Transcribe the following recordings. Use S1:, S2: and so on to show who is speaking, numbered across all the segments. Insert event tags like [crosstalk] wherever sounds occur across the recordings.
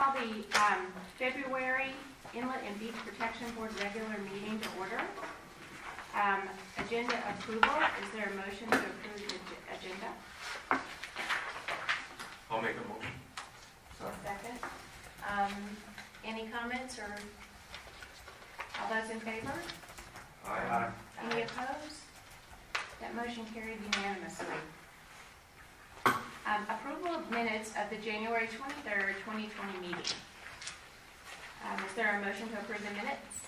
S1: call the um, February Inlet and Beach Protection Board regular meeting to order. Um, Agenda approval, is there a motion to approve the ag- agenda?
S2: I'll make a motion.
S1: Second. Um, Any comments or all those in favor?
S2: Aye.
S1: Any opposed? That motion carried unanimously. Um, Approval of minutes of the January 23rd, 2020 meeting. Um, Is there a motion to approve the minutes?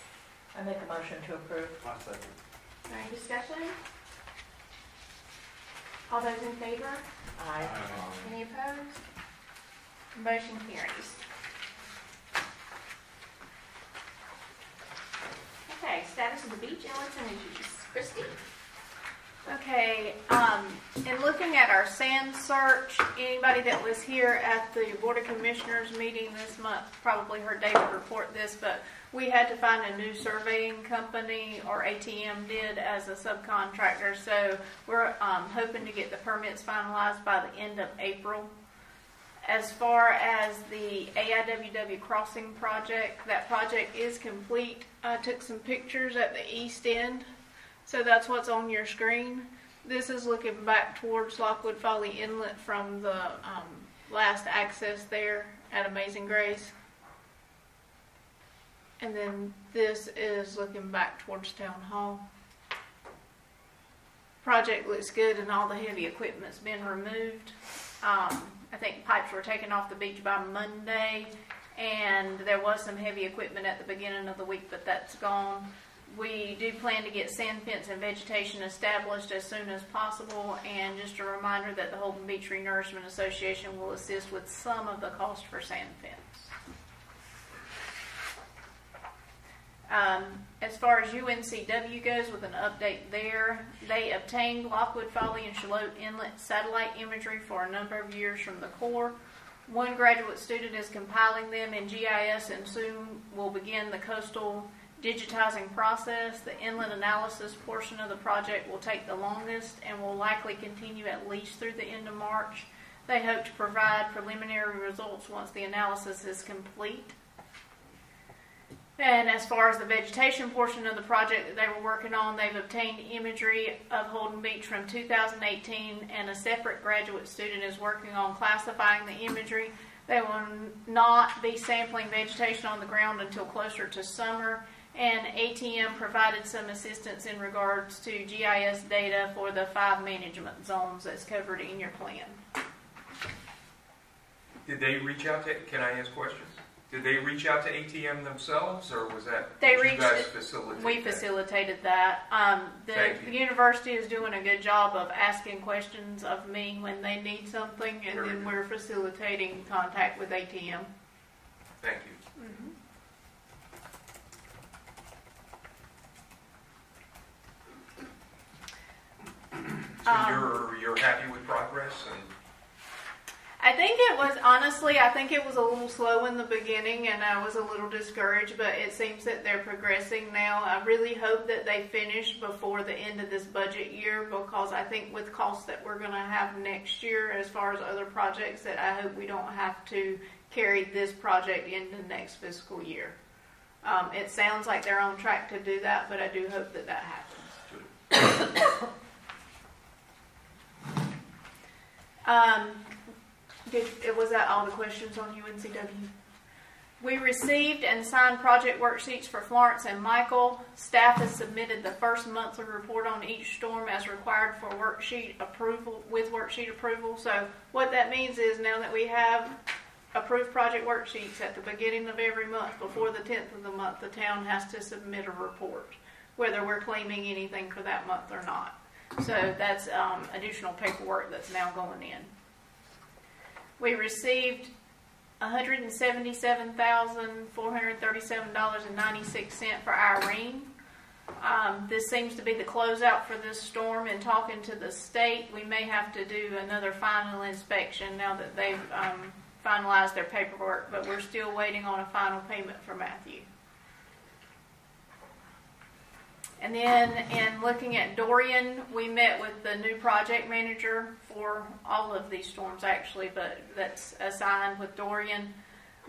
S3: I make a motion to approve.
S1: Is there any discussion? All those in favor?
S3: Aye.
S1: Any opposed? Motion carries. Okay, status of the beach inlets and issues. Christie?
S4: Okay, um, in looking at our sand search, anybody that was here at the Board of Commissioners meeting this month probably heard David report this, but we had to find a new surveying company, or ATM did, as a subcontractor, so we're, um, hoping to get the permits finalized by the end of April. As far as the AIWW crossing project, that project is complete. I took some pictures at the east end so that's what's on your screen. This is looking back towards Lockwood Folly Inlet from the um, last access there at Amazing Grace. And then this is looking back towards Town Hall. Project looks good and all the heavy equipment's been removed. Um, I think pipes were taken off the beach by Monday and there was some heavy equipment at the beginning of the week, but that's gone. We do plan to get sand fence and vegetation established as soon as possible, and just a reminder that the Holden Beach Renourishment Association will assist with some of the cost for sand fence. Um, as far as UNCW goes, with an update there, they obtained Lockwood Folly and Shallotte Inlet satellite imagery for a number of years from the Corps. One graduate student is compiling them in GIS and soon will begin the coastal digitizing process. The inlet analysis portion of the project will take the longest and will likely continue at least through the end of March. They hope to provide preliminary results once the analysis is complete. And as far as the vegetation portion of the project that they were working on, they've obtained imagery of Holden Beach from 2018, and a separate graduate student is working on classifying the imagery. They will not be sampling vegetation on the ground until closer to summer, and ATM provided some assistance in regards to GIS data for the five management zones that's covered in your plan.
S2: Did they reach out to, can I ask questions? Did they reach out to ATM themselves, or was that?
S4: They
S2: did you
S4: reached-
S2: guys facilitate
S4: We
S2: that?
S4: facilitated that. Um, the,
S2: Thank
S4: the
S2: you.
S4: university is doing a good job of asking questions of me when they need something, and
S2: Very
S4: then
S2: good.
S4: we're facilitating contact with ATM.
S2: Thank you. So
S4: Um,
S2: you're, you're happy with progress and,
S4: I think it was honestly, I think it was a little slow in the beginning, and I was a little discouraged. But it seems that they're progressing now. I really hope that they finish before the end of this budget year, because I think with costs that we're going to have next year, as far as other projects, that I hope we don't have to carry this project into next fiscal year. Um, it sounds like they're on track to do that, but I do hope that that happens. Um, did, was that all the questions on UNCW? We received and signed project worksheets for Florence and Michael. Staff has submitted the first monthly report on each storm as required for worksheet approval, with worksheet approval. So what that means is now that we have approved project worksheets at the beginning of every month, before the tenth of the month, the town has to submit a report, whether we're claiming anything for that month or not. So that's um, additional paperwork that's now going in. We received $177,437.96 for Irene. Um, this seems to be the closeout for this storm. And talking to the state, we may have to do another final inspection now that they've um, finalized their paperwork, but we're still waiting on a final payment for Matthew. And then in looking at Dorian, we met with the new project manager for all of these storms actually, but that's assigned with Dorian.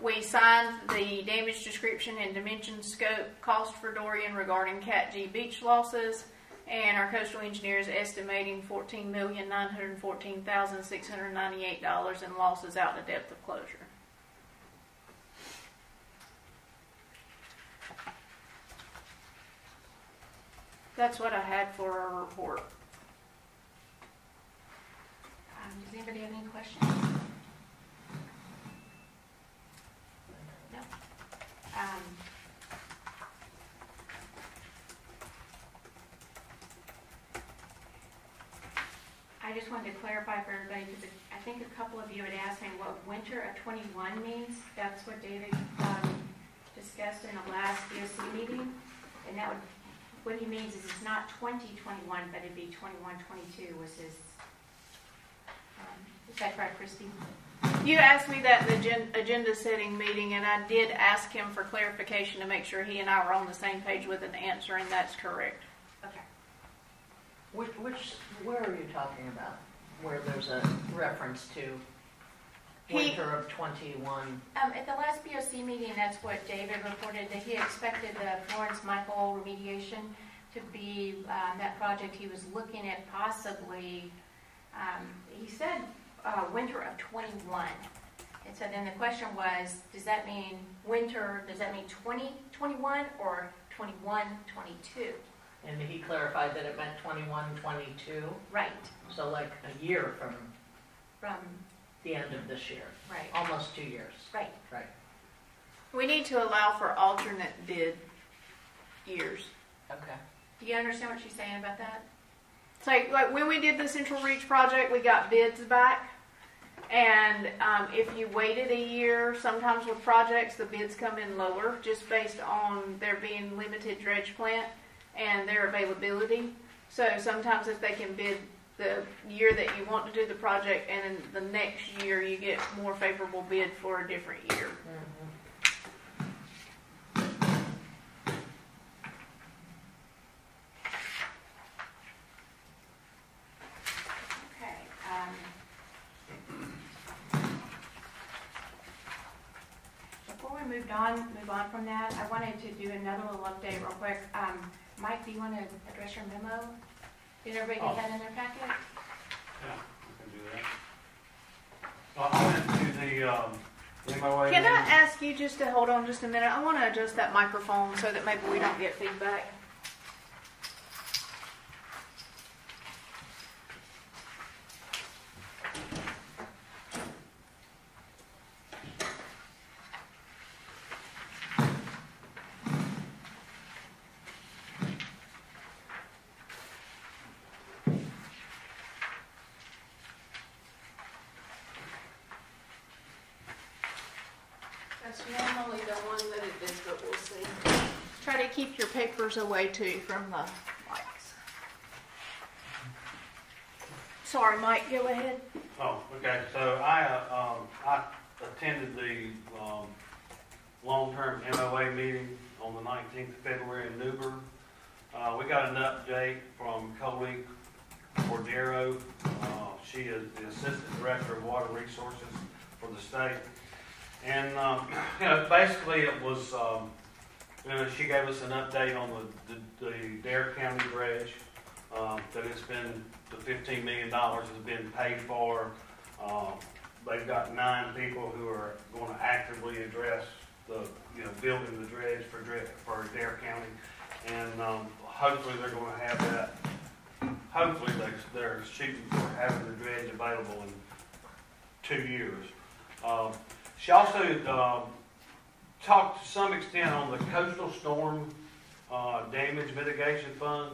S4: We signed the damage description and dimension scope cost for Dorian regarding Cat G beach losses. And our coastal engineer is estimating fourteen million nine hundred fourteen thousand six hundred ninety-eight dollars in losses out to depth of closure. That's what I had for our report.
S1: Um, Does anybody have any questions? No? Um, I just wanted to clarify for everybody, because I think a couple of you had asked me what winter of '21 means. That's what David um, discussed in the last BOC meeting. And that would, what he means is it's not 2021, but it'd be 21, 22 was his, um, is that correct, Christie?
S4: You asked me that in the agen- agenda setting meeting, and I did ask him for clarification to make sure he and I were on the same page with an answer, and that's correct.
S1: Okay.
S3: Which, which, where are you talking about? Where there's a reference to
S4: He-
S3: winter of twenty-one?
S1: Um, at the last BOC meeting, that's what David reported, that he expected the Florence Michael remediation to be, um, that project he was looking at possibly, um, he said, uh, winter of twenty-one. And so then the question was, does that mean winter, does that mean twenty twenty-one or twenty-one twenty-two?
S3: And he clarified that it meant twenty-one, twenty-two,
S1: Right,
S3: so like a year from
S1: from,
S3: the end of this year,
S1: right,
S3: almost two years.
S1: right.
S3: Right.
S4: We need to allow for alternate bid years.
S3: Okay.
S1: Do you understand what she's saying about that?
S4: It's like, like when we did the Central Reach project, we got bids back. And um, if you waited a year, sometimes with projects, the bids come in lower just based on there being limited dredge plant and their availability. So sometimes if they can bid the year that you want to do the project and then the next year you get more favorable bid for a different year.
S1: Um. Before we moved on, move on from that, I wanted to do another little update real quick. Um, Mike, do you want to address your memo? Did everybody get that in their packet?
S5: Yeah, we can do that. I went to the, um, MOA.
S4: Can I ask you just to hold on just a minute? I want to adjust that microphone so that maybe we don't get feedback. That's normally the one that it is, but we'll see. Try to keep papers away too from the mics. Sorry, Mike, go ahead.
S5: Oh, okay, so I, uh, um, I attended the, um, long-term MOA meeting on the nineteenth of February in New Bern. Uh, we got an update from Colleen Cordeiro. Uh, she is the Assistant Director of Water Resources for the state. And, um, you [clears throat] know, basically it was, um, know, she gave us an update on the, the, the Dare County dredge. Um, that it's been, the fifteen million dollars has been paid for. Um, they've got nine people who are gonna actively address the, you know, building the dredge for for Dare County. And, um, hopefully they're gonna have that, hopefully they, they're shooting for having the dredge available in two years. Um, she also, talked to some extent on the coastal storm, uh, damage mitigation fund.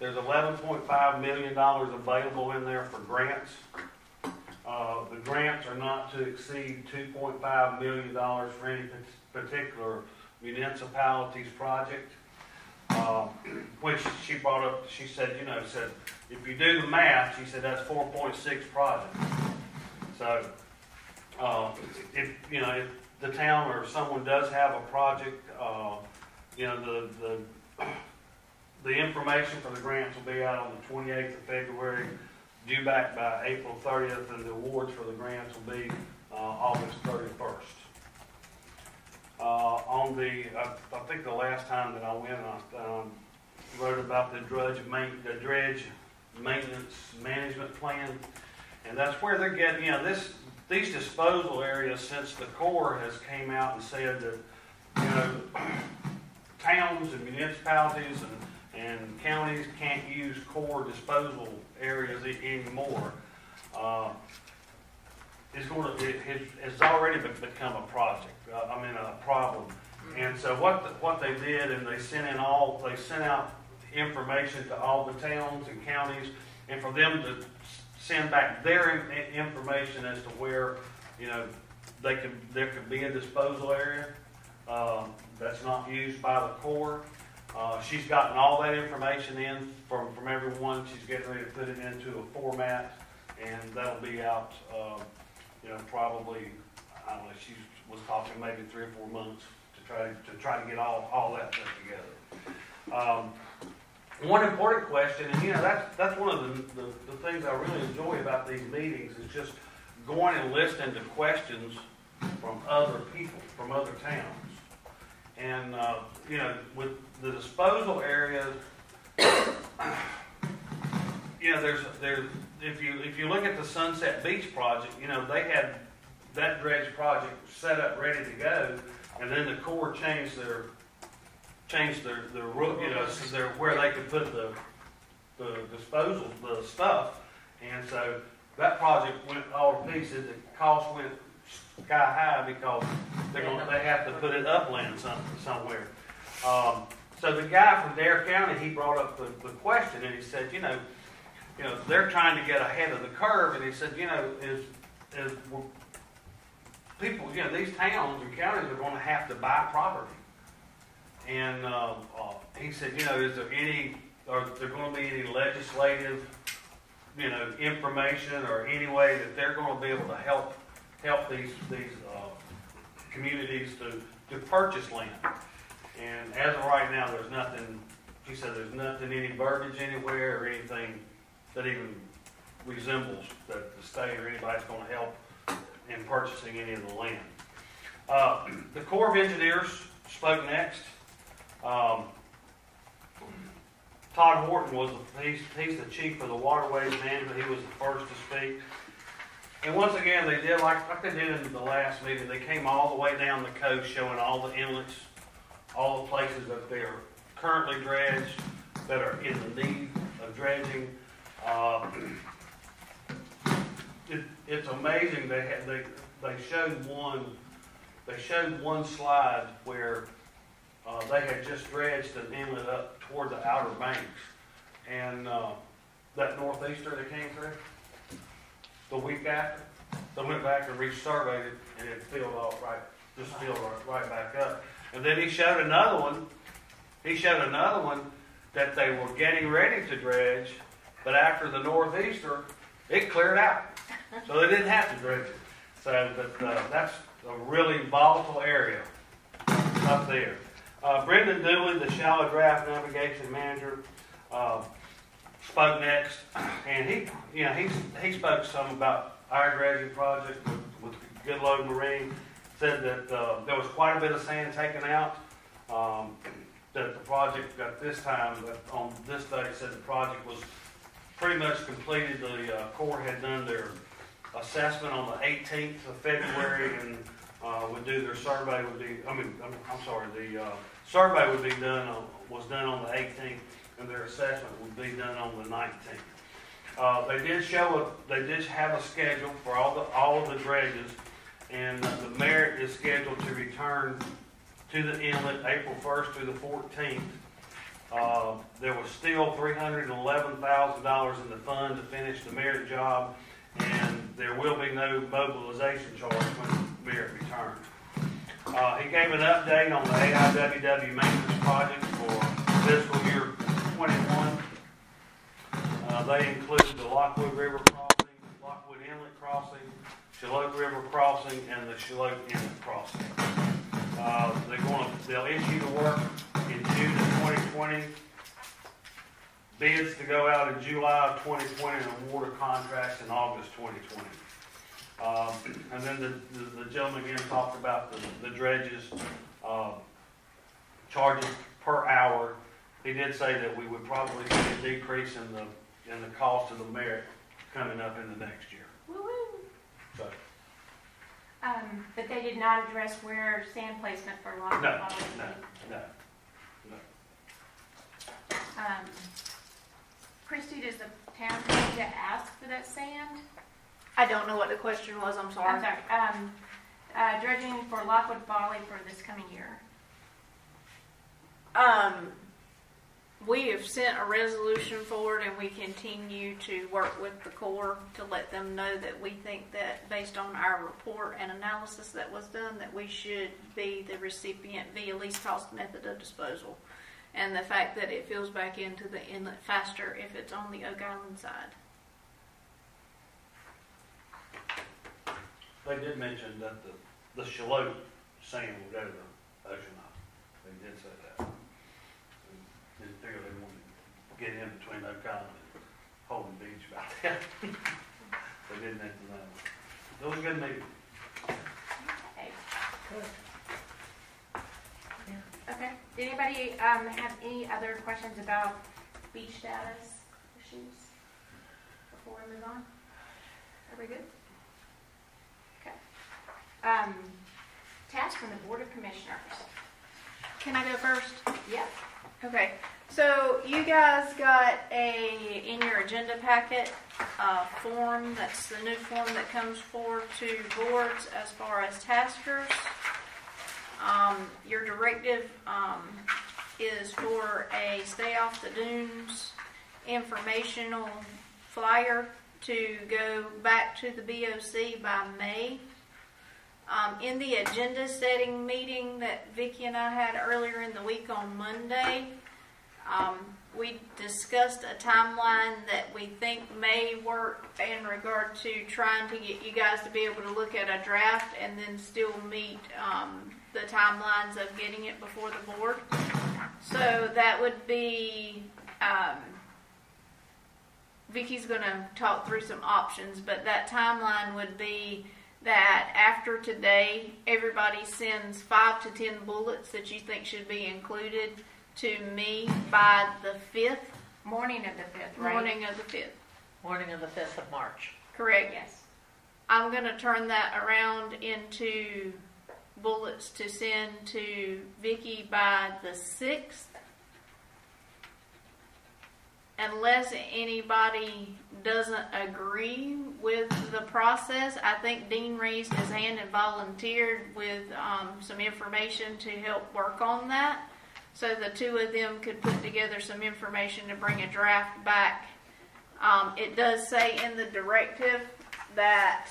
S5: There's eleven point five million dollars available in there for grants. Uh, the grants are not to exceed two point five million dollars for any particular municipality's project. Uh, which she brought up, she said, you know, said, if you do the math, she said that's four point six projects. So, uh, if, you know, if the town or someone does have a project, uh, you know, the, the, the information for the grants will be out on the twenty-eighth of February, due back by April thirtieth, and the awards for the grants will be, uh, August thirty-first. Uh, on the, I, I think the last time that I went, I, um, wrote about the dredge the dredge maintenance management plan. And that's where they're getting, you know, this, these disposal areas, since the Corps has came out and said that, you know, towns and municipalities and, and counties can't use Corps disposal areas anymore. Uh, It's gonna, it, it- it's already become a project, uh, I mean, a problem. And so what, the- what they did, and they sent in all, they sent out information to all the towns and counties, and for them to send back their information as to where, you know, they could, there could be a disposal area, um, that's not used by the Corps. Uh, she's gotten all that information in from, from everyone, she's getting ready to put it into a format, and that'll be out, uh, you know, probably, I don't know, she was talking maybe three or four months to try, to try to get all, all that put together. Um, one important question, and you know, that's, that's one of the, the, the things I really enjoy about these meetings, is just going and listening to questions from other people, from other towns. And, uh, you know, with the disposal areas, you know, there's, there's, if you, if you look at the Sunset Beach project, you know, they had that dredge project set up, ready to go, and then the Corps changed their, changed their, their, you know, so their, where they could put the, the disposal, the stuff. And so that project went all to pieces, the cost went sky high because they're gonna, they have to put it upland some, somewhere. Um, so the guy from Dare County, he brought up the, the question and he said, you know, you know, they're trying to get ahead of the curve and he said, you know, is, is, people, you know, these towns and counties are gonna have to buy property. And, uh, uh, he said, you know, is there any, are there gonna be any legislative, you know, information or any way that they're gonna be able to help, help these, these, uh, communities to, to purchase land? And as of right now, there's nothing, he said there's nothing, any verbiage anywhere or anything that even resembles that the state or anybody's gonna help in purchasing any of the land. Uh, the Corps of Engineers spoke next. Um, Todd Horton was, the- he's, he's the chief of the waterways management, he was the first to speak. And once again, they did like, like they did in the last meeting, they came all the way down the coast showing all the inlets, all the places that they are currently dredged, that are in the need of dredging. Uh, it, it's amazing, they had, they, they showed one, they showed one slide where, uh, they had just dredged an inlet up toward the outer banks. And, uh, that northeaster that came through, the week after, they went back and resurveyed it, and it filled off right, just filled right, right back up. And then he showed another one, he showed another one that they were getting ready to dredge, but after the northeaster, it cleared out. So they didn't have to dredge it. So, but, uh, that's a really volatile area up there. Uh, Brendan Dooley, the shallow draft navigation manager, uh, spoke next, and he, you know, he, he spoke some about our dredging project with, with Goodloe Marine. Said that, uh, there was quite a bit of sand taken out. Um, that the project at this time, on this day, said the project was pretty much completed. The, uh, Corps had done their assessment on the eighteenth of February and, uh, would do their survey would be, I mean, I'm, I'm sorry, the, uh, survey would be done, on- was done on the eighteenth and their assessment would be done on the nineteenth. Uh, they did show, a they did have a schedule for all the, all of the dredges, and the Merritt is scheduled to return to the inlet April first through the fourteenth. Uh, there was still three hundred and eleven thousand dollars in the fund to finish the Merritt job, and there will be no mobilization charge when Merritt returns. Uh, he gave an update on the AIWW maintenance project for fiscal year twenty-one. Uh, they include the Lockwood River crossing, Lockwood Inlet crossing, Shallotte River crossing, and the Shallotte Inlet crossing. Uh, they're gonna, they'll issue the work in June of twenty twenty. Bids to go out in July of twenty twenty and award of contracts in August twenty twenty. Um, and then the, the- the gentleman again talked about the, the dredges. uh, charges per hour. He did say that we would probably see a decrease in the, in the cost of the Merritt coming up in the next year.
S1: Woo-woo.
S5: So,
S1: Um, but they did not address where sand placement for
S5: no,
S1: Lockwood
S5: no,
S1: Valley
S5: no.
S1: Um, Christie, does the town need to ask for that sand?
S4: I don't know what the question was, I'm sorry.
S1: I'm sorry, um, uh, dredging for Lockwood Folly for this coming year.
S4: Um, we have sent a resolution forward and we continue to work with the Corps to let them know that we think that based on our report and analysis that was done, that we should be the recipient via least cost method of disposal. And the fact that it fills back into the inlet faster if it's on the Oak Island side.
S5: They did mention that the, the Shallotte sand will go to the ocean up. They did say that. They figured they wanted to get in between Island and Holden Beach about [laughs] that. They didn't mention that. It was a good meeting.
S1: Okay, did anybody, um, have any other questions about beach status issues before we move on? Are we good? Um, task from the Board of Commissioners.
S4: Can I go first?
S1: Yep.
S4: Okay, so you guys got a, in your agenda packet, a form, that's the new form that comes forward to boards as far as taskers. Um, your directive, um, is for a stay off the dunes informational flyer to go back to the BOC by May. Um, in the agenda setting meeting that Vicki and I had earlier in the week on Monday, um, we discussed a timeline that we think may work in regard to trying to get you guys to be able to look at a draft and then still meet um, the timelines of getting it before the board. So that would be. Um, Vicky's going to talk through some options, but that timeline would be that after today, everybody sends five to ten bullets that you think should be included to me by the fifth
S1: Morning of the fifth, right?
S4: morning of the fifth.
S3: Morning of the fifth of March.
S4: Correct.
S1: Yes.
S4: I'm going to turn that around into bullets to send to Vicky by the sixth. Unless anybody doesn't agree with the process, I think Dean raised his hand and volunteered with um, some information to help work on that. So the two of them could put together some information to bring a draft back. Um, it does say in the directive that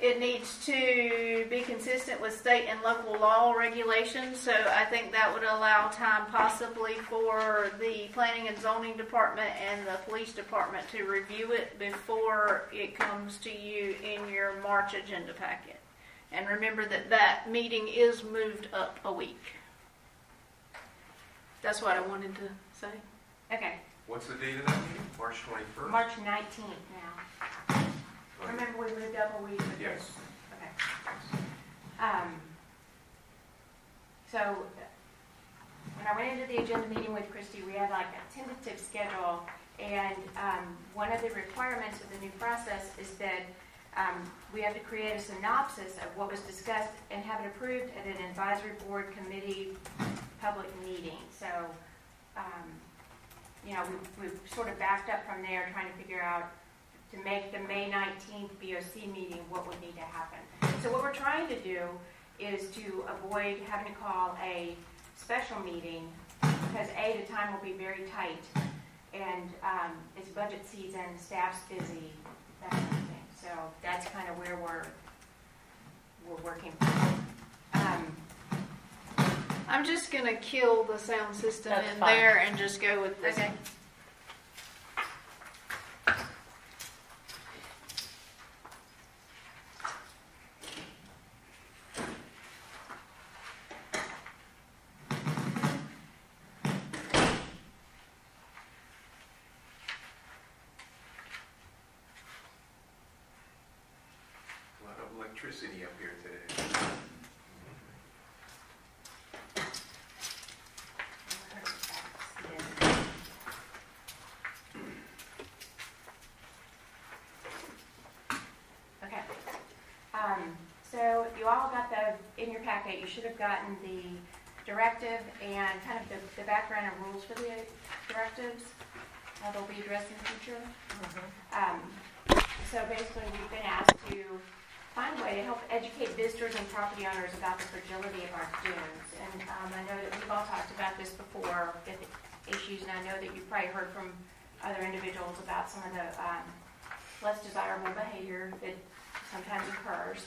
S4: it needs to be consistent with state and local law regulations, so I think that would allow time possibly for the planning and zoning department and the police department to review it before it comes to you in your March agenda packet. And remember that that meeting is moved up a week. That's what I wanted to say.
S1: Okay,
S2: What's the date of that meeting? March 21st?
S1: March nineteenth now. Remember we moved up a week?
S2: Yes.
S1: Okay. Um, so, when I went into the agenda meeting with Christie, we had like a tentative schedule, and, um, one of the requirements of the new process is that, um, we have to create a synopsis of what was discussed and have it approved at an advisory board committee public meeting, so, um, you know, we, we've sort of backed up from there, trying to figure out to make the May 19th BOC meeting, what would need to happen. So what we're trying to do is to avoid having to call a special meeting, because A, the time will be very tight, and um, it's budget season, staff's busy, that kind of thing. So that's kind of where we're, we're working. Um,
S4: I'm just gonna kill the sound system
S3: That's
S4: in
S3: fine.
S4: there and just go with this.
S1: Okay.
S2: electricity up here today. Okay.
S1: Um, so you all got the, in your packet, you should have gotten the directive and kind of the, the background and rules for the directives. that will be addressed in the future. Mm-hmm. Um, so basically, we've been asked to find a way to help educate visitors and property owners about the fragility of our dunes. And um, I know that we've all talked about this before, the issues, and I know that you've probably heard from other individuals about some of the um, less desirable behavior that sometimes occurs.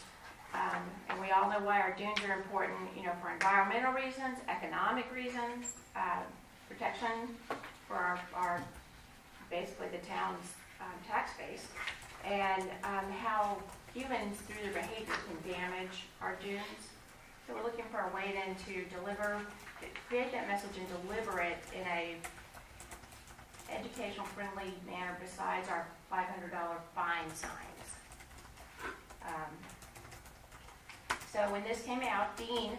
S1: Um, And we all know why our dunes are important, you know, for environmental reasons, economic reasons, uh, protection for our, our, basically the town's um, tax base, and um, how humans, through their behavior, can damage our dunes. So we're looking for a way then to deliver, create that message and deliver it in a educational friendly manner besides our five hundred dollar fine signs. Um, So when this came out, Dean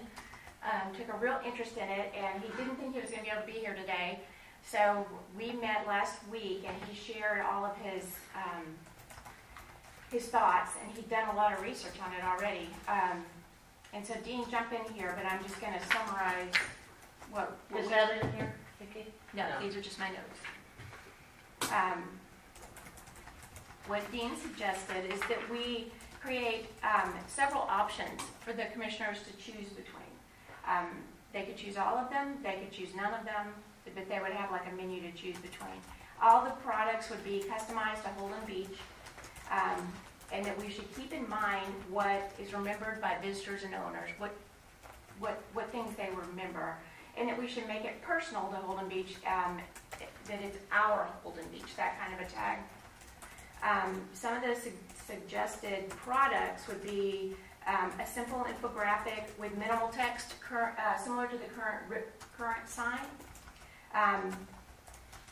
S1: um, took a real interest in it, and he didn't think he was gonna be able to be here today. So we met last week, and he shared all of his, um, his thoughts, and he'd done a lot of research on it already. Um, And so Dean, jump in here, but I'm just gonna summarize what.
S3: Is that in here, Vicki?
S1: no,
S3: No.
S1: these are just my notes. Um, What Dean suggested is that we create um, several options for the commissioners to choose between. Um, They could choose all of them, they could choose none of them, but they would have like a menu to choose between. All the products would be customized to Holden Beach, um, and that we should keep in mind what is remembered by visitors and owners, what, what, what things they remember and that we should make it personal to Holden Beach, um, that it's our Holden Beach, that kind of a tag. Um, some of the su- suggested products would be um, a simple infographic with minimal text, uh, similar to the current current sign. Um,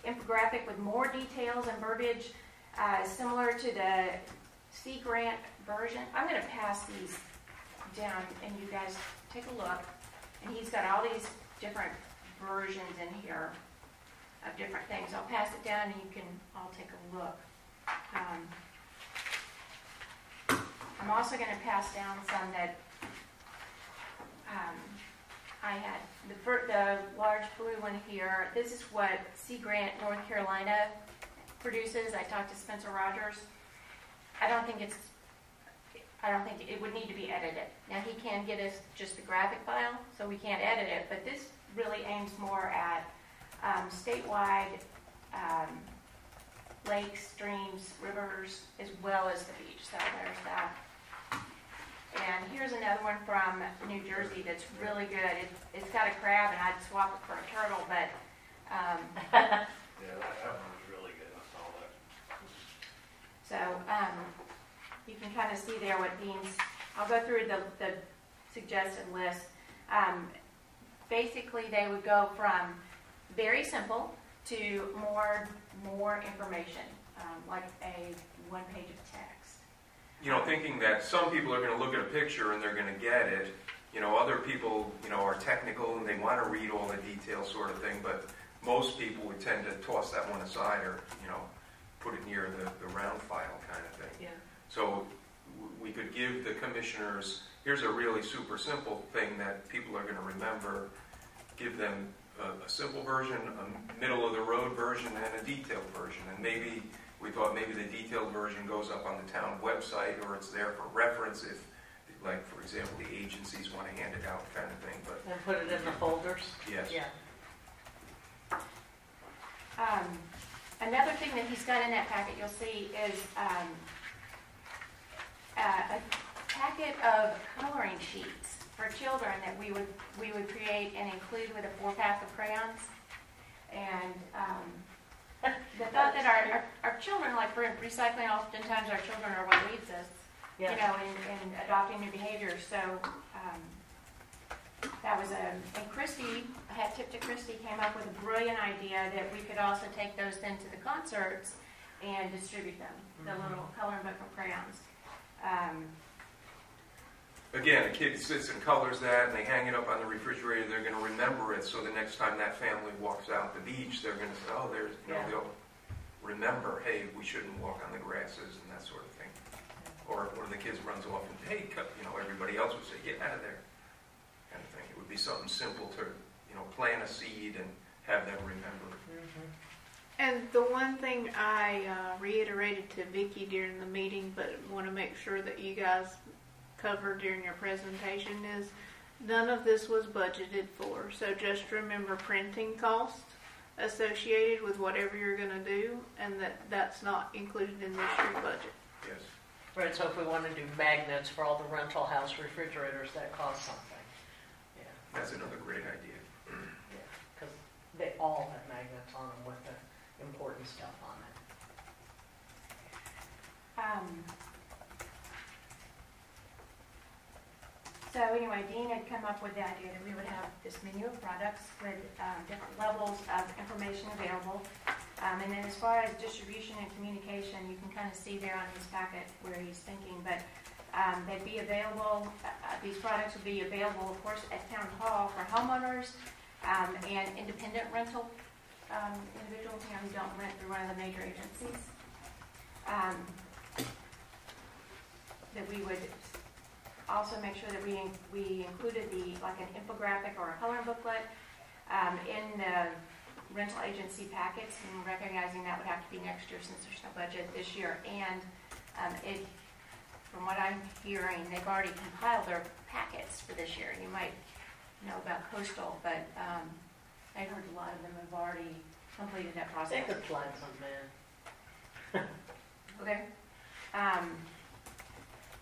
S1: infographic with more details and verbiage, uh, similar to the Sea Grant version. I'm going to pass these down, and you guys take a look. And he's got all these different versions in here of different things. I'll pass it down and you can all take a look. Um, I'm also gonna pass down some that, um, I had, the the large blue one here, this is what Sea Grant, North Carolina produces. I talked to Spencer Rogers. I don't think it's I don't think it would need to be edited. Now, he can get us just the graphic file, so we can't edit it, but this really aims more at um, statewide um, lakes, streams, rivers, as well as the beach. So there's that. And here's another one from New Jersey that's really good. It, it's got a crab, and I'd swap it for a turtle, but um, [laughs]
S5: Yeah, that, that one was really good, I saw that.
S1: So, um, you can kind of see there what Dean's, I'll go through the, the suggested list. Um, basically, they would go from very simple to more, more information, um, like a one page of text.
S2: You know, thinking that some people are going to look at a picture and they're going to get it. You know, other people, you know, are technical and they want to read all the details, sort of thing. But most people would tend to toss that one aside, or you know, put it near the, the round file kind of thing.
S3: Yeah.
S2: So w- we could give the commissioners, here's a really super simple thing that people are going to remember. Give them a, a simple version, a middle of the road version, and a detailed version. And maybe, we thought maybe the detailed version goes up on the town website or it's there for reference if, like, for example, the agencies want to hand it out kind of thing. But
S3: And put it in the folders?
S2: yes.
S3: Yeah.
S1: Um, another thing that he's got in that packet, you'll see, is, um, uh, a packet of coloring sheets for children that we would, we would create and include with a four pack of crayons. And, um, the thought that our, our, our children, like for recycling, oftentimes our children are what leads us, you know, in, in adopting new behaviors. So, that was a, and Christy, I had tipped to Christy, came up with a brilliant idea that we could also take those then to the concerts and distribute them, the little coloring book of crayons. Um,
S2: Again, a kid sits and colors that, and they hang it up on the refrigerator. They're going to remember it, so the next time that family walks out the beach, they're going to say, "Oh, there's," you know,
S3: Yeah.
S2: they'll remember, "Hey, we shouldn't walk on the grasses," and that sort of thing. Or, or the kids runs off and, hey, cut, you know, everybody else would say, get out of there. Kind of thing. It would be something simple to, you know, plant a seed and have them remember.
S3: Mhm.
S4: And the one thing I uh, reiterated to Vicky during the meeting, but want to make sure that you guys cover during your presentation is none of this was budgeted for. So just remember printing costs associated with whatever you're going to do, and that that's not included in this year's budget.
S2: Yes.
S3: Right, so if we want to do magnets for all the rental house refrigerators, that costs something. Yeah,
S2: That's another great idea.
S3: yeah, because they all have magnets on them with the important stuff on it.
S1: Um, So anyway, Dean had come up with the idea that we would have this menu of products with um, different levels of information available. Um, And then as far as distribution and communication, you can kind of see there on his packet where he's thinking, but um, they'd be available, uh, uh, these products would be available, of course, at town hall for homeowners um, and independent rental um, individuals, who don't rent through one of the major agencies. Um, That we would also make sure that we, we included the, like an infographic or a coloring booklet um, in the rental agency packets, and recognizing that would have to be next year since there's no budget this year. And um, it, from what I'm hearing, they've already compiled their packets for this year. You might know about coastal, but um, I heard a lot of them have already completed that process.
S3: They could flag some man.
S1: Okay. Um,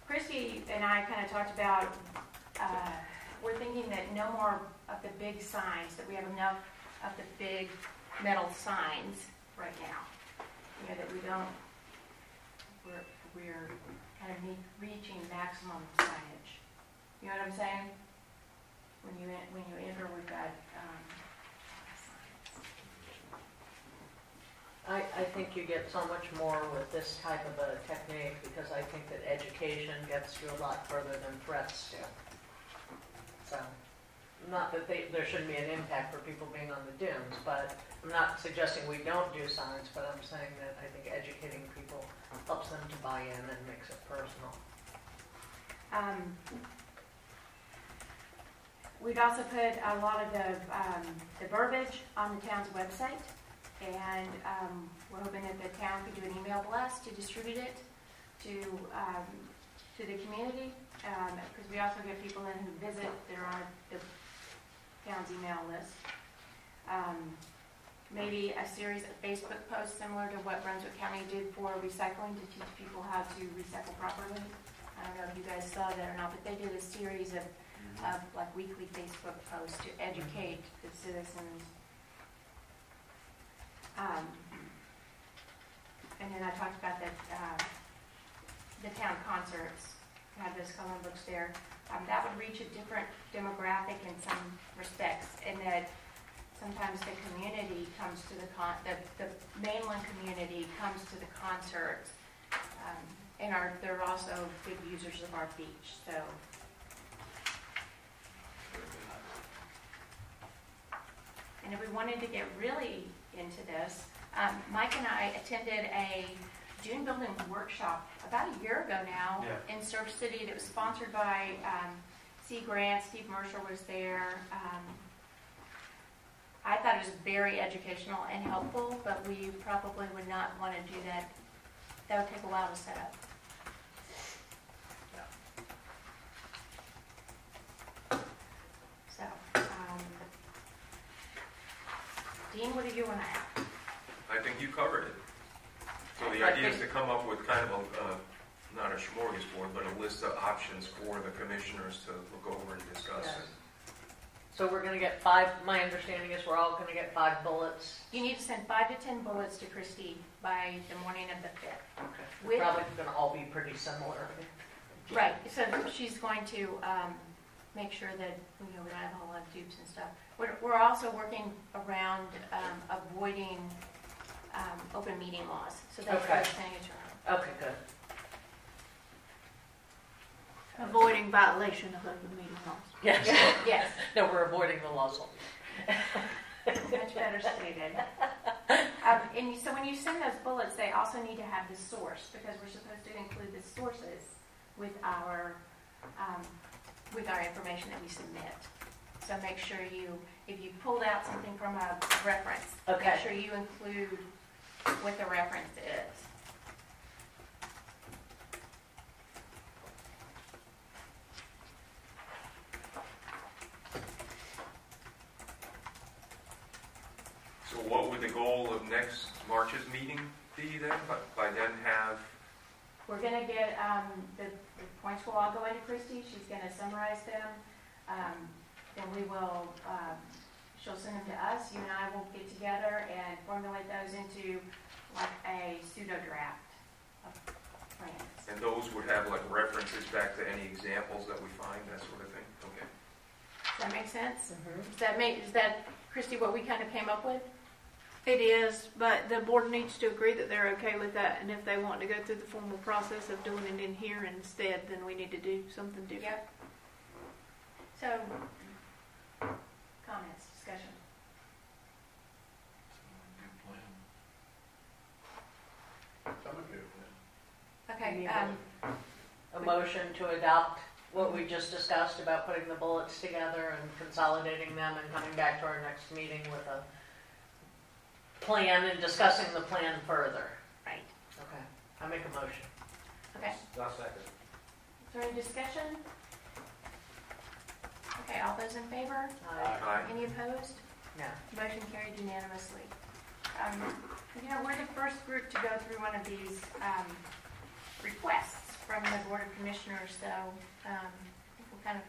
S1: Christy and I kind of talked about, uh, we're thinking that no more of the big signs, that we have enough of the big metal signs right now. You know, that we don't, we're, we're kind of reaching maximum signage. You know what I'm saying? When you, en- when you enter, we've got, um.
S3: I, I think you get so much more with this type of a technique because I think that education gets you a lot further than threats do. So, not that they, there shouldn't be an impact for people being on the dunes, but I'm not suggesting we don't do signs, but I'm saying that I think educating people helps them to buy in and makes it personal.
S1: Um, We've also put a lot of the, um, the verbiage on the town's website, and um, we're hoping that the town could do an email blast to distribute it to, um, to the community, because we also get people in who visit, they're on the town's email list. Maybe a series of Facebook posts similar to what Brunswick County did for recycling to teach people how to recycle properly. I don't know if you guys saw that or not, but they did a series of, of like weekly Facebook posts to educate the citizens. Um, And then I talked about the, uh, the town concerts, I have those coloring books there. Um, that would reach a different demographic in some respects, in that sometimes the community comes to the con, the, the mainland community comes to the concerts. Um, And are, they're also big users of our beach, so. And if we wanted to get really into this, um, Mike and I attended a dune building workshop about a year ago now
S5: Yeah.
S1: in Surf City that was sponsored by um, Sea Grant. Steve Mercer was there. Um, I thought it was very educational and helpful, but we probably would not want to do that. That would take a while to set up. So, um, Dean, what do you want to add?
S2: I think you covered it. So the idea is to come up with kind of a, uh, not a smorgasbord, but a list of options for the commissioners to look over and discuss.
S3: Yes. So we're gonna get five, my understanding is we're all gonna get five bullets.
S1: You need to send five to 10 bullets to Christie by the morning of the 5th.
S3: Okay.
S1: With-
S3: Probably gonna all be pretty similar.
S1: Right, so she's going to um, make sure that, you know, we don't have a whole lot of dupes and stuff. We're, we're also working around um, avoiding um, open meeting laws, so that's what I was
S3: Okay.
S1: saying it's around.
S3: Okay, good.
S4: Avoiding violation of open meeting laws.
S3: Yes. [laughs]
S1: Yes, [laughs]
S3: No, we're avoiding the lawsuit.
S1: much better stated. [laughs] Um, And you- so when you send those bullets, they also need to have the source, because we're supposed to include the sources with our, um, with our information that we submit. So make sure you, if you pulled out something from a reference,
S3: Okay.
S1: make sure you include what the reference is.
S2: What would the goal of next March's meeting be then? By- By then have,
S1: We're gonna get, um, the, the points will all go into Christy, she's gonna summarize them. Um, then we will, um, she'll send them to us, you and I will get together and formulate those into like a pseudo draft of plans.
S2: and those would have like references back to any examples that we find, that sort of thing? Okay.
S1: Does that make sense?
S3: Mhm.
S1: Does that make, is that, Christy, what we kind of came up with?
S4: It is, but the board needs to agree that they're okay with that, and if they want to go through the formal process of doing it in here instead, then we need to do something different.
S1: Yep. So, comments, discussion? Okay, um,
S3: A motion to adopt what we just discussed about putting the bullets together and consolidating them and coming back to our next meeting with a plan and discussing the plan further.
S1: right,
S3: Okay, I make a motion.
S1: okay.
S5: I'll second.
S1: Is there any discussion? Okay, all those in favor?
S3: Aye.
S2: Aye.
S1: Any opposed?
S3: No.
S1: Motion carried unanimously. Um, You know, we're the first group to go through one of these um, requests from the Board of Commissioners, so um, I think we're kind of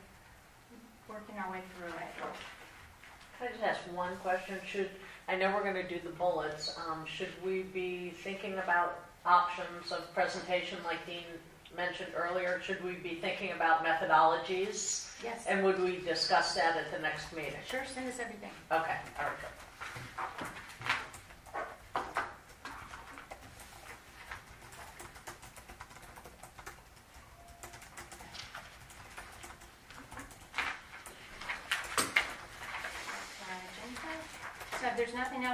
S1: working our way through it.
S3: Can I just ask one question? Should, I know we're gonna do the bullets, um, should we be thinking about options of presentation like Dean mentioned earlier? Should we be thinking about methodologies?
S1: Yes,
S3: And would we discuss that at the next meeting?
S1: sure, send us everything.
S3: Okay, all right, good.
S1: our agenda. So if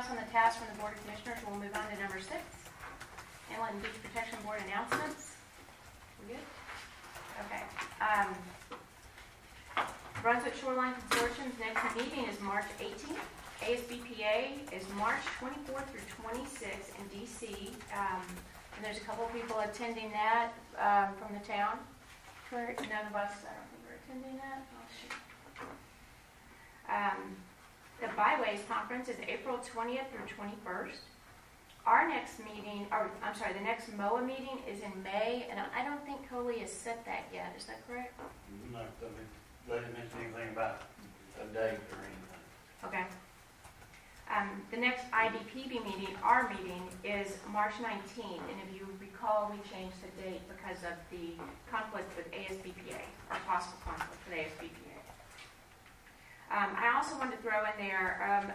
S1: on the task from the Board of Commissioners, we'll move on to number six. Inland and Beach Protection Board announcements. We good? Okay. Um, Brunswick Shoreline Consortium's next meeting is March 18th. ASBPA is March 24th through 26th in DC. Um, And there's a couple people attending that um, from the town. None of us, I don't think we're attending that. Oh, shoot. Um, The Byways Conference is April 20th through 21st. Our next meeting, or, I'm sorry, the next MOA meeting is in May, and I don't think Coley has set that yet, is that correct?
S5: No, I they didn't mention anything about a date or anything.
S1: Okay. Um, The next IBPB meeting, our meeting, is March 19th, and if you recall, we changed the date because of the conflict with ASBPA, or possible conflict with ASBPA. Um, I also wanted to throw in there, um,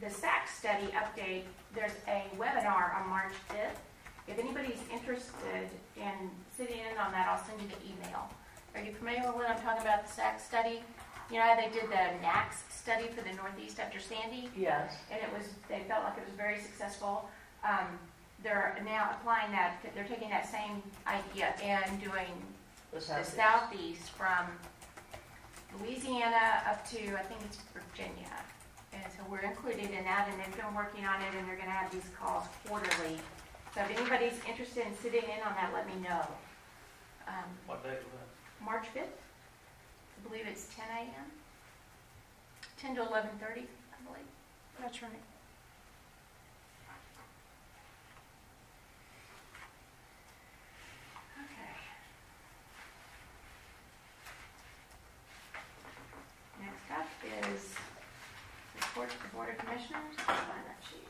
S1: the SAC study update, there's a webinar on March 5th. If anybody's interested in sitting in on that, I'll send you the email. Are you familiar with what I'm talking about, the SAC study? You know, how they did the NACS study for the Northeast after Sandy,
S3: Yes.
S1: and it was, they felt like it was very successful. Um, they're now applying that, they're taking that same idea and doing
S3: The
S1: the
S3: Southeast.
S1: southeast from Louisiana up to, I think it's Virginia. And so we're included in that, and they've been working on it, and they're gonna have these calls quarterly. So if anybody's interested in sitting in on that, let me know. Um,
S5: What date was that?
S1: March fifth, I believe it's ten AM, ten to eleven thirty, I believe.
S4: That's right.
S1: Okay. Next up is report to the Board of Commissioners. Find that sheet.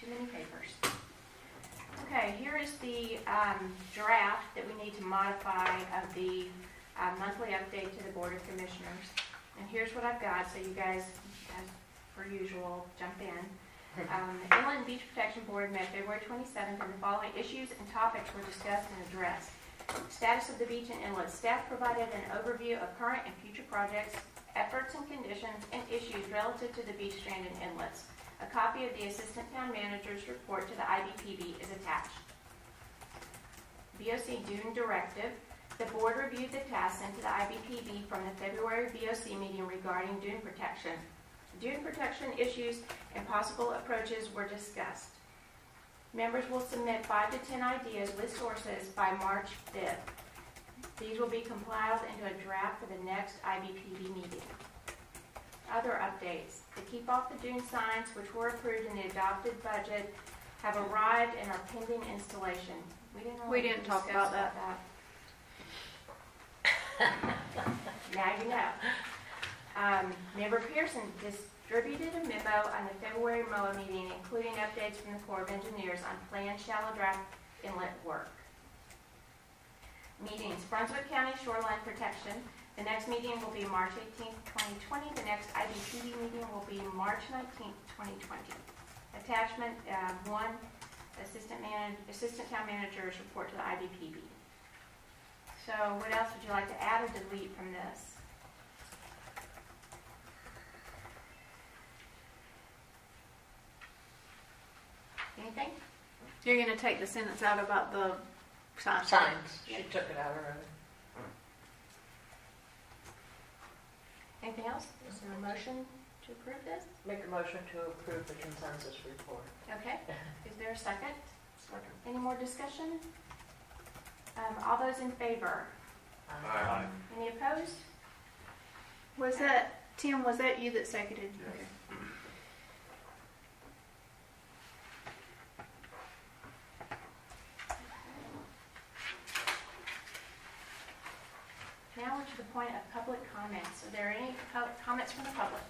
S1: Too many papers. Okay, here is the um, draft to modify of the uh, monthly update to the Board of Commissioners. And here's what I've got, so you guys, as per usual, jump in. Um, The Inland Beach Protection Board met February 27th, and the following issues and topics were discussed and addressed. Status of the beach and inlet. Staff provided an overview of current and future projects, efforts and conditions, and issues relative to the beach strand and inlets. A copy of the Assistant Town Manager's report to the IBPB is attached. BOC Dune Directive. The board reviewed the tasks sent to the IBPB from the February BOC meeting regarding dune protection. Dune protection issues and possible approaches were discussed. Members will submit five to 10 ideas with sources by March 5th. These will be compiled into a draft for the next IBPB meeting. Other updates. The Keep Off the Dune signs, which were approved in the adopted budget, have arrived and are pending installation. We didn't
S4: We didn't talk
S1: discuss
S4: about that.
S1: that. [laughs] Now you know. Um, Member Pearson distributed a memo on the February MOA meeting, including updates from the Corps of Engineers on planned shallow draft inlet work. Meetings, Brunswick County Shoreline Protection. The next meeting will be March 18th, 2020. The next IBPB meeting will be March 19th, 2020. Attachment uh, one, Assistant Man, Assistant Town Manager's report to the IBPB. So what else would you like to add or delete from this? Anything?
S4: You're gonna take the sentence out about the sign.
S3: Signs, she took it out already.
S1: Anything else? Is there a motion to approve this?
S3: Make a motion to approve the consensus report.
S1: Okay. [laughs] Is there a second? Second. Any more discussion? Um, all those in favor?
S2: Aye.
S1: Any opposed?
S4: Was that, Tim, was that you that seconded?
S2: Yes.
S1: Now we're to the point of public comments. Are there any co- comments from the public?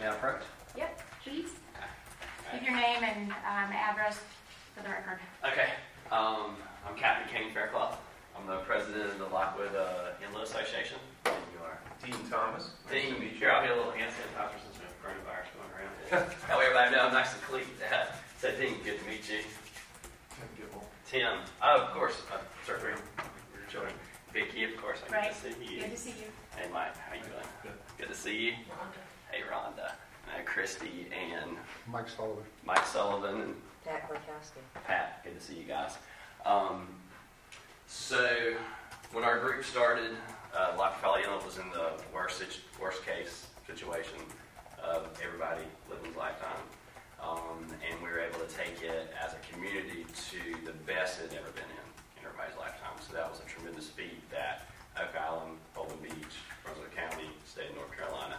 S6: May I approach?
S1: Yep, please. Give your name and um, address for the record.
S6: Okay. Um, I'm Captain Kane Fairclough. I'm the president of the Lockwood uh, Inlet Association. And you are
S2: Dean Thomas. Nice to
S6: Dean.
S2: meet you.
S6: Here, I'll get a little hand sanitizer since we have coronavirus going around. that way everybody knows I'm nice and clean. so, Dean, good to meet you.
S2: Get one.
S6: Tim. Oh, of course. Uh, certainly. Your children. Vicky, of course. I
S1: Right.
S6: get to see you.
S1: Good to see you.
S6: Hey, Mike. How you doing?
S2: Good.
S6: Good to see. Hey, Rhonda. Uh, Christy and
S7: Mike Sullivan.
S6: Mike Sullivan and
S3: Jack Wachowski.
S6: Pat, good to see you guys. Um, so, when our group started, uh, Lockwood Folly Inlet was in the worst, situ- worst case situation of everybody living lifetime. Um, and we were able to take it as a community to the best it had ever been in, in everybody's lifetime. So that was a tremendous feat that Oak Island, Holden Beach, Brunswick County, state of North Carolina,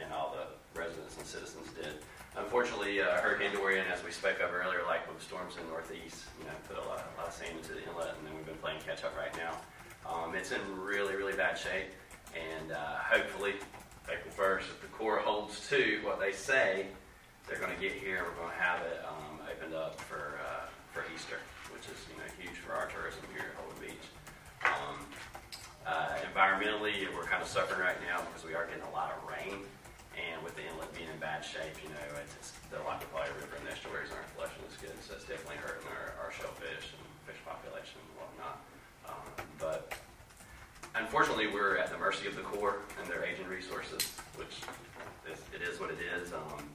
S6: and all the residents and citizens did. Unfortunately, uh, Hurricane Dorian, as we spoke of earlier, like with storms in the Northeast, you know, put a lot, a lot of sand into the inlet, and then we've been playing catch up right now. Um, it's in really, really bad shape, and uh, hopefully, April 1st, if the Corps holds to what they say, they're going to get here. We're going to have it um, opened up for uh, for Easter, which is you know huge for our tourism here at Holden Beach. Um, uh, environmentally, we're kind of suffering right now because we are getting a lot of rain, and with the inlet being in bad shape, you know, it's, the Lockwood Folly River and estuaries aren't flushing as good, so it's definitely hurting our, our shellfish and fish population and whatnot. Um, but unfortunately, we're at the mercy of the Corps and their aging resources, which is, it is what it is. Um,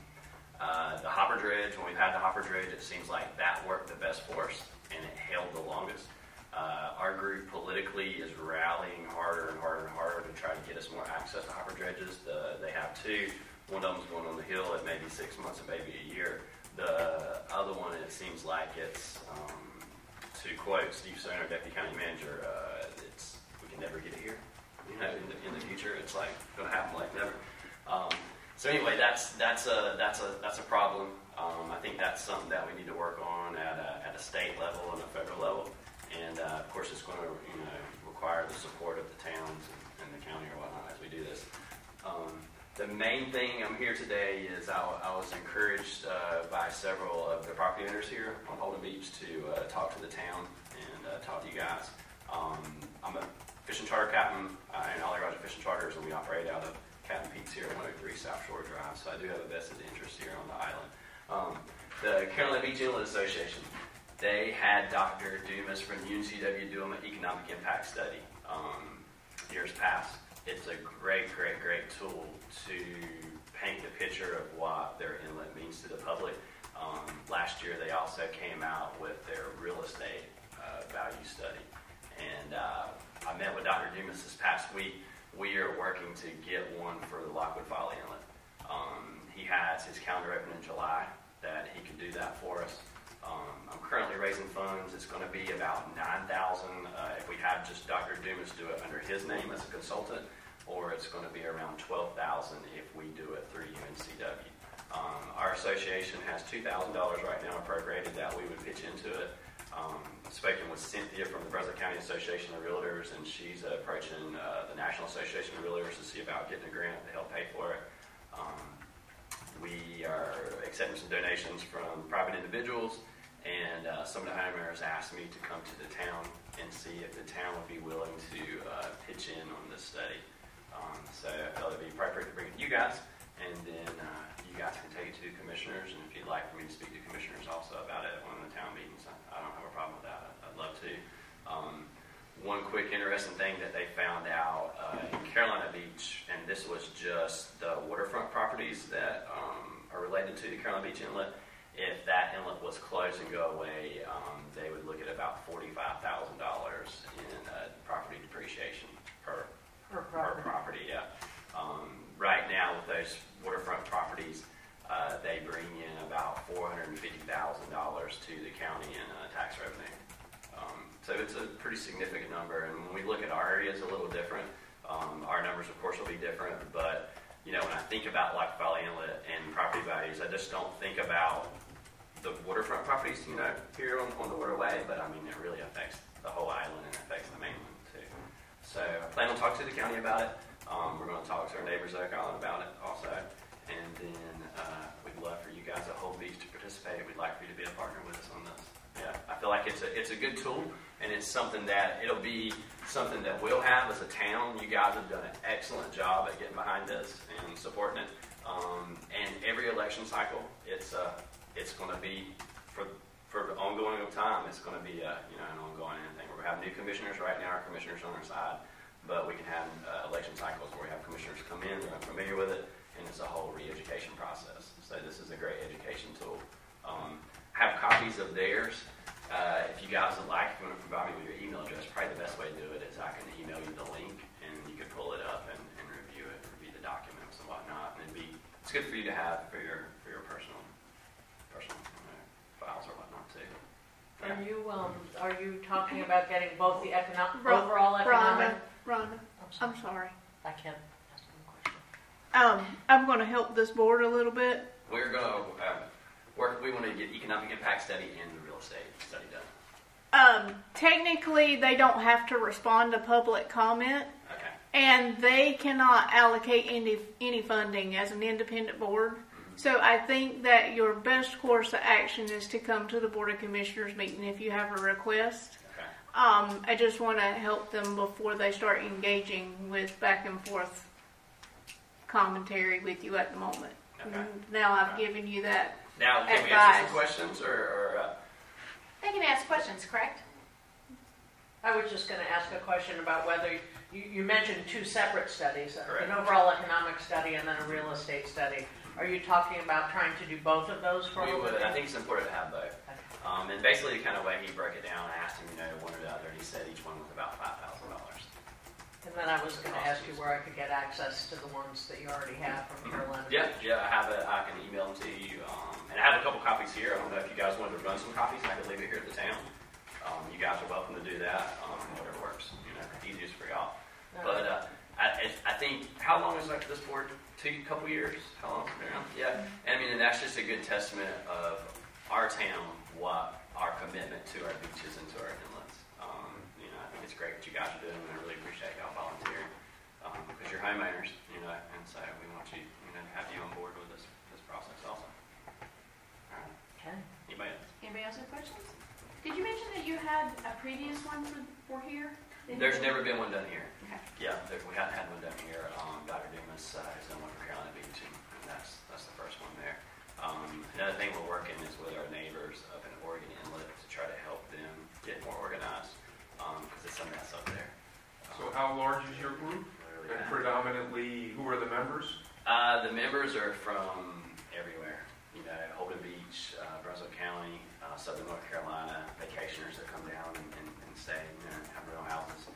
S6: uh, the hopper dredge, when we've had the hopper dredge, it seems like that worked the best for us, and it held the longest. Uh, our group politically is rallying harder and harder and harder to try to get us more access to hopper dredges. The, they have two. One of them's going on the hill at maybe six months and maybe a year. The other one, it seems like it's, um, to quote Steve Soner, Deputy County Manager, uh, it's we can never get it here. You know, in the, in the future, it's like going to happen like never. Um, so anyway, that's that's a that's a that's a problem. Um, I think that's something that we need to work on at a, at a state level and a federal level. And uh, of course, it's going to you know require the support of the towns and, and the county or whatnot as we do this. Um, the main thing I'm here today is I, I was encouraged uh, by several of the property owners here on Holden Beach to uh, talk to the town and uh, talk to you guys. Um, I'm a fishing charter captain uh, in Ollie Roger Fishing Charters, and we operate out of Captain Pete's here at 103 South Shore Drive. so I do have a vested interest here on the island. Um, the Carolina Beach Inlet Association, they had Dr. Dumas from UNCW do an economic impact study um, years past. It's a great, great, great tool to paint the picture of what their inlet means to the public. Um, last year, they also came out with their real estate uh, value study. And uh, I met with Dr. Dumas this past week. We are working to get one for the Lockwood Folly Inlet. Um, he has his calendar open in July that he can do that for us. Um, I'm currently raising funds. It's going to be about 9000 uh, if we have just Dr. Dumas do it under his name as a consultant, or it's going to be around 12000 if we do it through UNCW. Um, our association has $2,000 right now appropriated that we would pitch into it. Um, spoken with Cynthia from the Brunswick County Association of Realtors, and she's approaching uh, the National Association of Realtors to see about getting a grant to help pay for it. Um, we are accepting some donations from private individuals, and uh, some of the homeowners asked me to come to the town and see if the town would be willing to uh, pitch in on this study. Um, so I felt it'd be appropriate to bring it to you guys, and then uh, you guys can take it to commissioners, and if you'd like for me to speak to commissioners also about it at one of the town meetings, I, I don't have a problem with that. I'd, I'd love to. Um, one quick interesting thing that they found out uh, in Carolina Beach, and this was just the waterfront properties that um, are related to the Carolina Beach Inlet. If that inlet was closed and go away, um, they would look at about forty-five thousand dollars in uh, property depreciation per
S3: Per
S6: per
S3: property.
S6: property, yeah. Um, right now, with those waterfront properties, uh, they bring in about four hundred and fifty thousand dollars to the county in uh, tax revenue. Um, so it's a pretty significant number, and when we look at our area, it's a little different. Um, our numbers, of course, will be different, but you know, when I think about Lockwood Folly Inlet and property values, I just don't think about the waterfront properties, you know, here on, on the waterway, but I mean, it really affects the whole island and affects the mainland too. So I plan on talking to the county about it. Um, we're going to talk to our neighbors Oak Island about it also. And then uh, we'd love for you guys at Holden Beach to participate. We'd like for you to be a partner with us on this. Yeah, I feel like it's a, it's a good tool and it's something that it'll be something that we'll have as a town. You guys have done an excellent job at getting behind this and supporting it. Um, and every election cycle, it's uh, it's going to be for for the ongoing of time. It's going to be uh, you know an ongoing thing. We're new commissioners right now. Our commissioners on our side, but we can have uh, election cycles where we have commissioners come in, they're familiar with it, and it's a whole re-education process. So this is a great education tool. Um, have copies of theirs. Uh, if you guys would like, if you want to provide me with your email address, probably the best way to do it is I can email you the link and you can pull it up and, and review it, review the documents and whatnot. And it'd be, it's good for you to have for your, for your personal, personal you know, files or whatnot too.
S3: Are you, um, are you talking about getting both the economic,
S4: Ro-
S3: overall economic?
S4: Rhonda, Rhonda,
S3: I'm
S4: I'm
S3: sorry,
S4: sorry.
S3: I can't ask one question.
S4: Um, I'm going to help this board a little bit.
S6: We're going to um, work, we want to get economic impact study and the real estate study done.
S4: Um, technically, they don't have to respond to public comment,
S6: Okay.
S4: and they cannot allocate any any funding as an independent board. So I think that your best course of action is to come to the board of commissioners meeting if you have a request.
S6: Okay.
S4: Um, I just want to help them before they start engaging with back and forth commentary with you at the moment.
S6: Okay.
S4: Now I've given you that.
S6: Now, can we answer some questions or, or uh,
S1: They can ask questions, correct?
S3: I was just gonna ask a question about whether, you, you mentioned two separate studies,
S6: Correct.
S3: an overall economic study and then a real estate study. Are you talking about trying to do both of those for
S6: we would,
S3: living?
S6: I think it's important to have both. Um, and basically, the kind of way he broke it down, I asked him, you know, one or the other, and he said each one was about five thousand dollars.
S3: And then I was gonna ask you where I could get access to the ones that you already have from Carolina.
S6: Yeah, yeah, I have it. I can email them to you, um, and I have a couple copies here. I don't know if you guys wanted to run some copies. I could leave it here at the town. Um, you guys are welcome to do that. Um, whatever works, you know, easiest for y'all. But uh, I, I- think how long is like this board? Two couple years? How long? around? Yeah, and I mean, and that's just a good testament of our town, what our commitment to our beaches and to our inlets. Um, you know, I think it's great what you guys are doing, and I really appreciate y'all volunteering um, because you're homeowners, you had a previous one for, for here? Did There's you? never been one done here. Okay. Yeah, there, we haven't had one done
S3: here.
S6: Um, Dr.
S1: Dumas uh, has done one for Carolina Beach, and that's, that's the first one there. Um, another thing
S6: we're
S1: working
S6: is with our neighbors up
S1: in
S6: Oregon Inlet to try to help them get more organized because um, it's some mess up there. so, how large is your group? And predominantly, who are the members? Uh, the members are from everywhere. You know, Holden Beach, uh, Brunswick County, Southern North Carolina, vacationers that come down and, and, and stay, you know, have rental houses.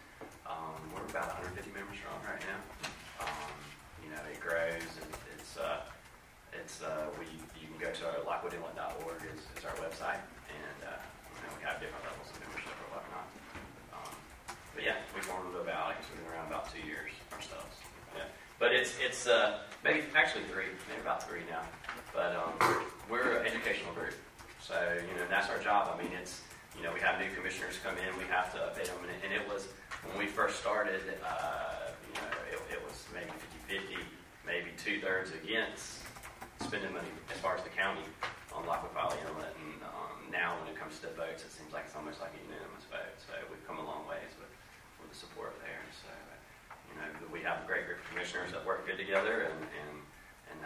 S6: Um, we're about 150 members strong right now. Um, you know, it grows and it's, uh, it's, uh, we, you can go to our lockwoodinlet.org is, is our website and, uh, you know, we have different levels of membership or whatnot. Um, but yeah, we formed about, we've been around about two years ourselves. Yeah. But it's, it's, uh, maybe, actually three, maybe about three now. But, um, we're an educational group. So, you know, that's our job. I mean, it's, you know, we have new commissioners come in, we have to update them. And it, and it was, when we first started, uh, you know, it, it was maybe 50-50, maybe two-thirds against spending money as far as the county on Lockwood Folly Inlet. And um, now when it comes to the votes, it seems like it's almost like a unanimous vote. So we've come a long ways with, with the support there. So, you know, we have a great group of commissioners that work good together and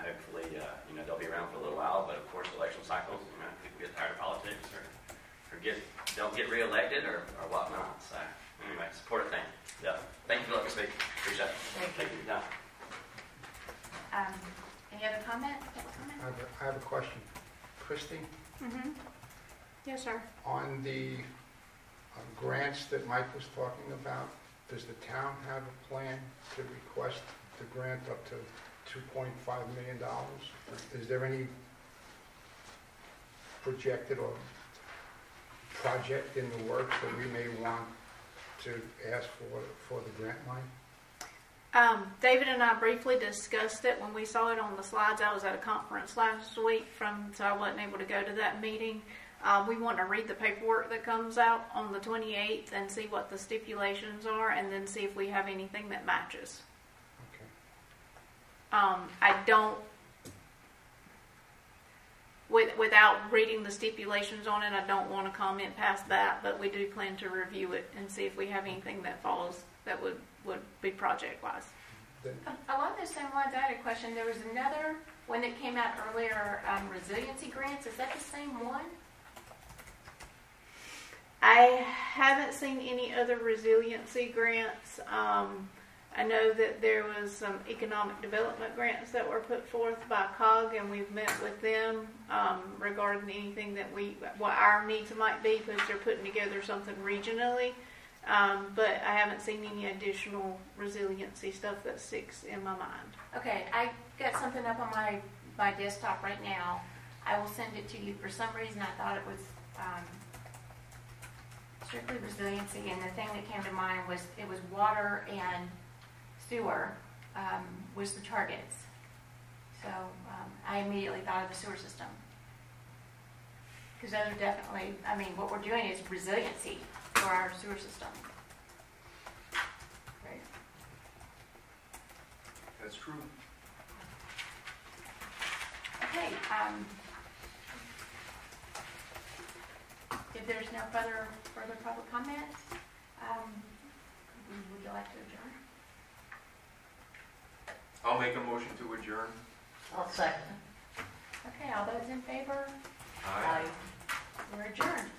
S6: hopefully, uh, you know, they'll be around for a little while. But of course, election cycles, you know, people get tired of politics or, or get, don't get reelected or, or whatnot. So anyway, support it. Thank you. Yeah. Thank you for letting me speak. Appreciate it.
S3: Thank you.
S6: you. Yeah.
S1: Um, Any other comment? Public comment?
S7: I have a- I have a question. Christy,
S4: Mm-hmm. Yes, sir.
S7: on the uh, grants that Mike was talking about, does the town have a plan to request the grant up to $2.5 million? Is there any projected or project in the works that we may want to ask for, for the grant money?
S4: Um, David and I briefly discussed it when we saw it on the slides. I was at a conference last week from, so I wasn't able to go to that meeting. Um, we want to read the paperwork that comes out on the 28th and see what the stipulations are and then see if we have anything that matches.
S7: Okay.
S4: Um, I don't, with, without reading the stipulations on it, I don't want to comment past that, but we do plan to review it and see if we have anything that follows that would, would be project-wise.
S1: Along those same lines, I had a question. There was another one that came out earlier, um, resiliency grants. Is that the same one?
S4: I haven't seen any other resiliency grants. Um, I know that there was some economic development grants that were put forth by COG, and we've met with them um, regarding anything that we, what our needs might be, because they're putting together something regionally. Um, but I haven't seen any additional resiliency stuff that sticks in my mind.
S1: Okay, I got something up on my, my desktop right now. I will send it to you. For some reason, I thought it was um, strictly resiliency, and the thing that came to mind was it was water and sewer um, was the targets. So um, I immediately thought of the sewer system. Because those are definitely, I mean, what we're doing is resiliency for our sewer system. Right?
S2: That's true.
S1: Okay. Um, if there's no further further public comment, um, would you like to adjourn?
S2: I'll make a motion to adjourn.
S3: I'll second. Okay, all those in favor? Aye. We're adjourned.